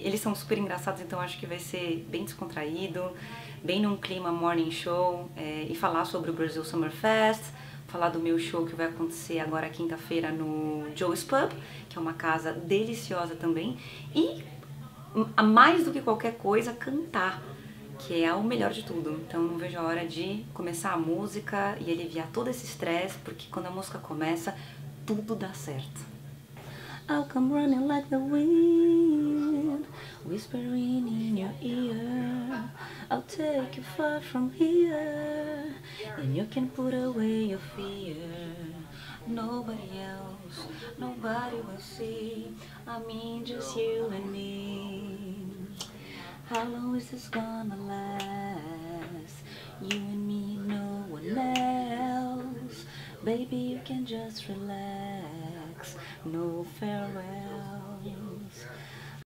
Eles são super engraçados, então acho que vai ser bem descontraído, bem num clima morning show, é, e falar sobre o Brasil Summer Fest, falar do meu show que vai acontecer agora quinta-feira no Joe's Pub, que é uma casa deliciosa também, e mais do que qualquer coisa, cantar, que é o melhor de tudo. Então não vejo a hora de começar a música e aliviar todo esse estresse, porque quando a música começa, tudo dá certo. I'll come running like the wind, whispering in your ear. I'll take you far from here, and you can put away your fear. Nobody else, nobody will see. I mean, just you and me. How long is this gonna last? You and me, no one else. Baby, you can just relax. No farewell.